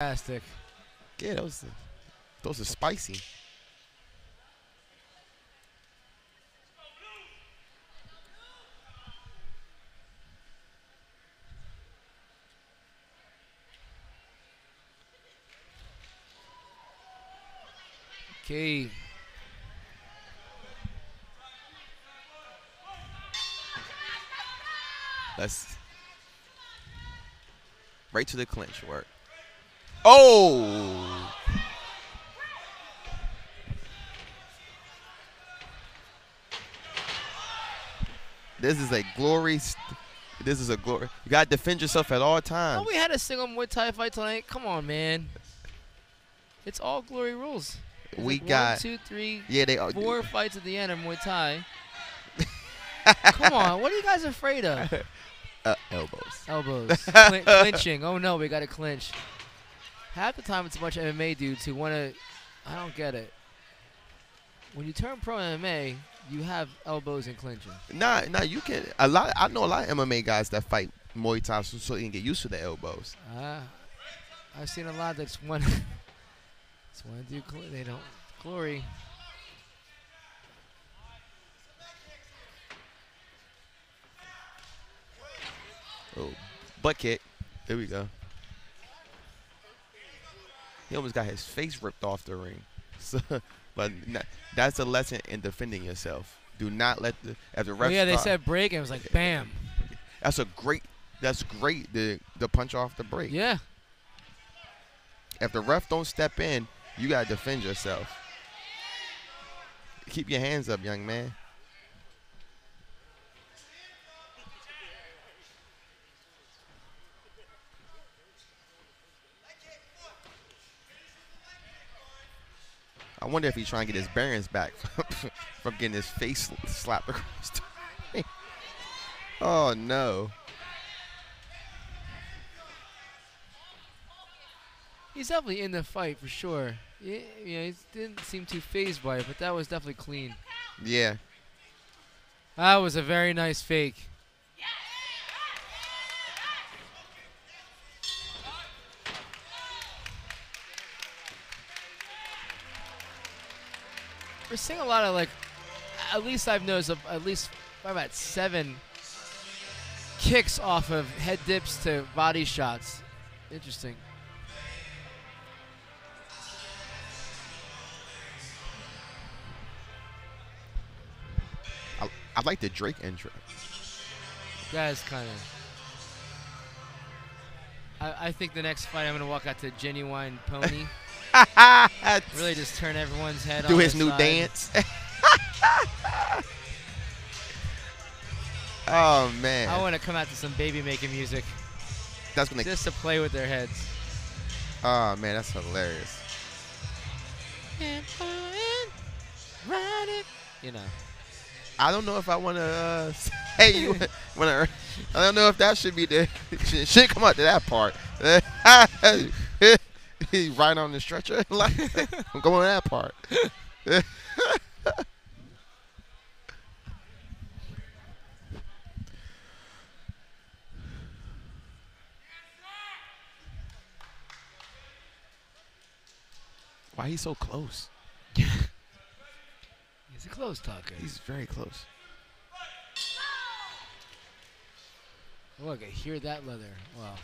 Fantastic. Yeah, those those are spicy. Okay. Let's right to the clinch work. Oh. This is a glory. st- This is a glory. You gotta defend yourself at all times. Oh, we had a single Muay Thai fight tonight. Come on, man. It's all glory rules. It's we like got. one, two, three, yeah, they are. four fights at the end of Muay Thai. Come on, what are you guys afraid of? Uh, elbows. Elbows, Clin- clinching. Oh no, we got to clinch. Half the time, it's a bunch of MMA dudes who want to. I don't get it. When you turn pro MMA, you have elbows and clinching. Nah, nah. You can. A lot. I know a lot of MMA guys that fight Muay Thai so, so they can get used to the elbows. Ah, I've seen a lot that's one. That's one do gl- they don't glory. Oh, butt kick. There we go. He almost got his face ripped off the ring. So, but n- that's a lesson in defending yourself. Do not let the as the Oh, ref. yeah, they start- said break, and it was like bam. that's a great. That's great. The the punch off the break. Yeah, If the ref don't step in, you gotta defend yourself. Keep your hands up, young man. I wonder if he's trying to get his bearings back from getting his face slapped across the ring. Oh no. he's definitely in the fight for sure. Yeah, you know, he didn't seem too phased by it, but that was definitely clean. Yeah. That was a very nice fake. We're seeing a lot of like, at least I've noticed of at least about seven kicks off of head dips to body shots. Interesting. I, I like the Drake intro. That is kind of. I, I think the next fight I'm gonna walk out to Ginuwine Pony. really just turn everyone's head off. Do his new side. dance. oh man, I want to come out to some baby making music that's they. just to play with their heads. Oh man, that's hilarious. You know. I don't know if I want to. Uh, hey, you want to? I don't know if that should be the. Should come up to that part. He's right on the stretcher. like, I'm going to that part. Why he's so close? He's a close talker. He's very close. Look, I hear that leather. Wow.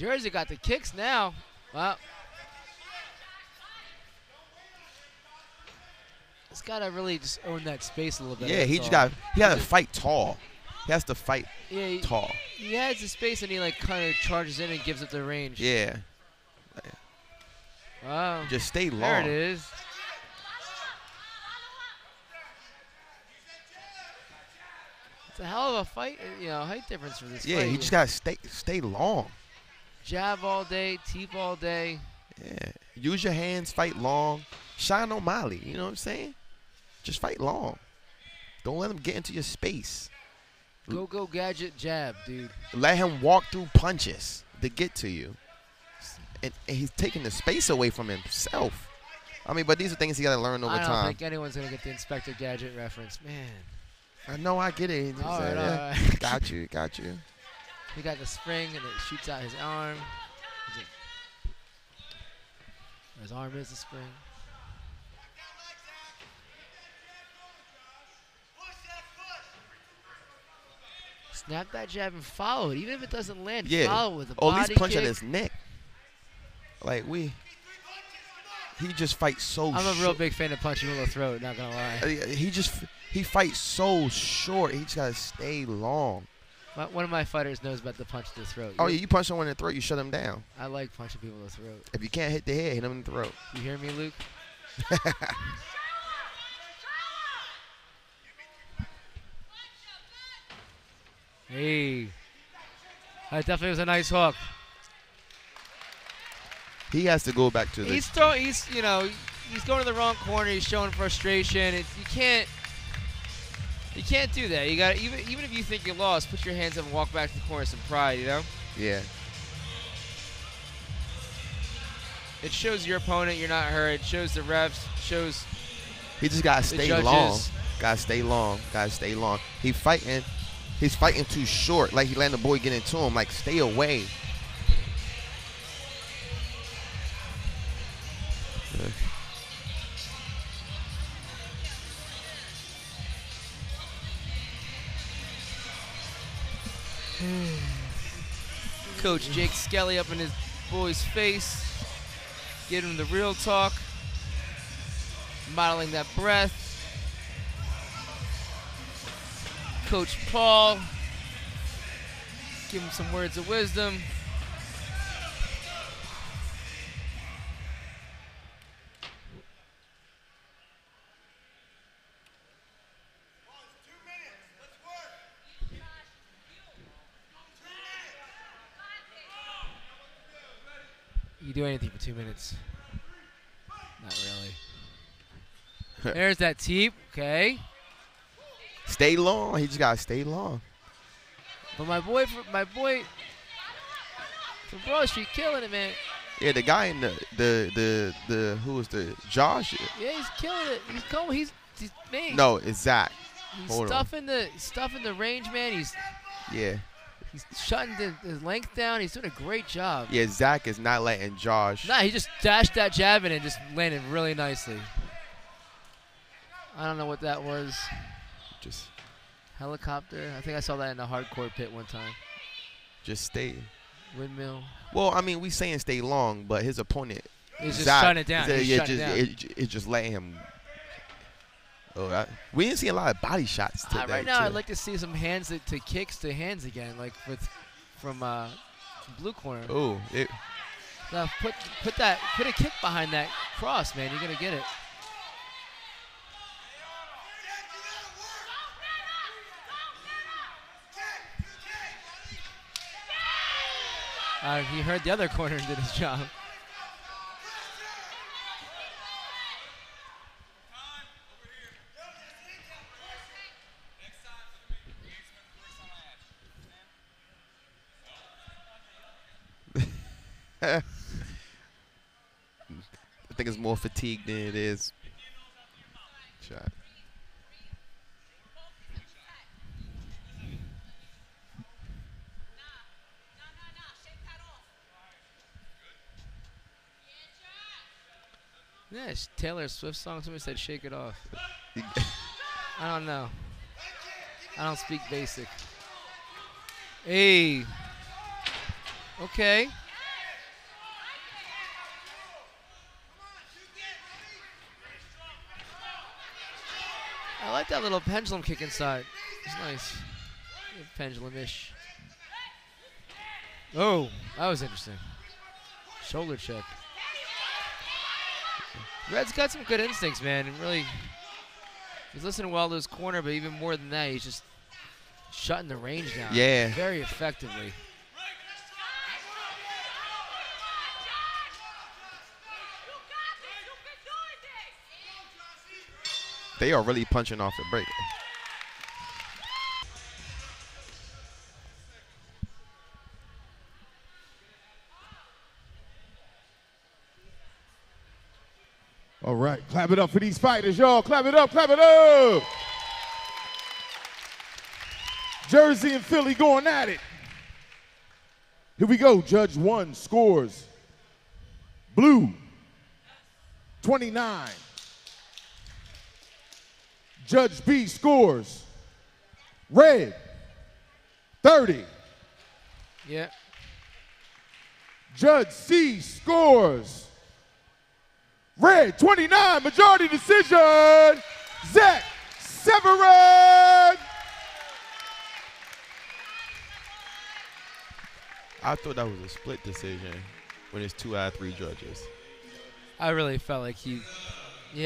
Jersey got the kicks now. Wow. He's got to really just own that space a little bit. Yeah, he just got. He got to fight tall. He has to fight Yeah, he, tall. he has the space and he like kind of charges in and gives up the range. Yeah, Wow. just stay long. There it is. It's a hell of a fight, you know, height difference for this Yeah, fight. he just gotta stay stay long. Jab all day, teep all day. Yeah, use your hands, fight long. Shine on Molly, you know what I'm saying? Just fight long. Don't let him get into your space. Go go gadget jab, dude. Let him walk through punches to get to you. And, and he's taking the space away from himself. I mean, but these are things he got to learn over time. I don't time. think anyone's gonna get the Inspector Gadget reference, man. I know, I get it. All right, all right. Got you, got you. He got the spring and it shoots out his arm. His arm is the spring. Snap that jab and follow it. Even if it doesn't land, Yeah. follow it with a Or at body least punch kick. at his neck. Like we, he just fights so. I'm a real big fan of punching in the throat. Not gonna lie. Uh, He just he fights so short. He just gotta stay long. My, one of my fighters knows about the punch to the throat. Oh yeah, you punch someone in the throat, you shut them down. I like punching people in the throat. If you can't hit the head, hit them in the throat. You hear me, Luke? hey. That definitely was a nice hook. He has to go back to the. He's throwing. He's you know he's going to the wrong corner. He's showing frustration. It, you can't. You can't do that. You got even even if you think you lost, put your hands up and walk back to the corner with some pride. You know. yeah. It shows your opponent you're not hurt. It shows the refs. Shows He just gotta stay long. Gotta stay long. Gotta stay long. He fighting. He's fighting too short. Like he letting the boy get into him. Like stay away. Coach Jake Skelly up in his boy's face, giving him the real talk, modeling that breath. Coach Paul, give him some words of wisdom. You do anything for two minutes. Not really. There's that teep, okay. Stay long. He just gotta stay long. But my boy, my boy from Broad Street, killing it, man. Yeah, the guy in the the the the who was the Josh? Yeah, he's killing it. He's going. He's, he's man. No, it's Zach. he's hold on. stuffing the stuffing the range, man. He's Yeah, he's shutting the, his length down. He's doing a great job. yeah. Zach is not letting Josh. Nah, he just dashed that jab in and just landed really nicely. I don't know what that was. Just Helicopter. I think I saw that in the hardcore pit one time. just stay. Windmill. Well, I mean, we saying stay long, but his opponent He's just Zach, shutting it down. He's yeah, just, it down. It, it just letting him. Oh, I, we didn't see a lot of body shots Uh, today. right now, too. I'd like to see some hands to, to kicks to hands again, like with from uh, blue corner. Oh, it, Now put put that put a kick behind that cross, man. You're gonna get it. Uh, he heard the other corner and did his job. I think it's more fatigue than it is shot. Yeah, it's Taylor Swift song. Somebody said "Shake It Off." I don't know. I don't speak basic. Hey. Okay. That little pendulum kick inside. It's nice. Pendulum-ish. Oh, that was interesting. Shoulder check. Red's got some good instincts, man, and really, he's listening well to his corner, but even more than that, he's just shutting the range down. Yeah. Very effectively. They are really punching off the break. All right. Clap it up for these fighters, y'all. Clap it up, clap it up. Jersey and Philly going at it. Here we go. Judge one scores. Blue, 29. Judge B scores. Red, 30. Yeah. Judge C scores. Red 29, majority decision. Zach Severin. I thought that was a split decision when it's two out of three judges. I really felt like he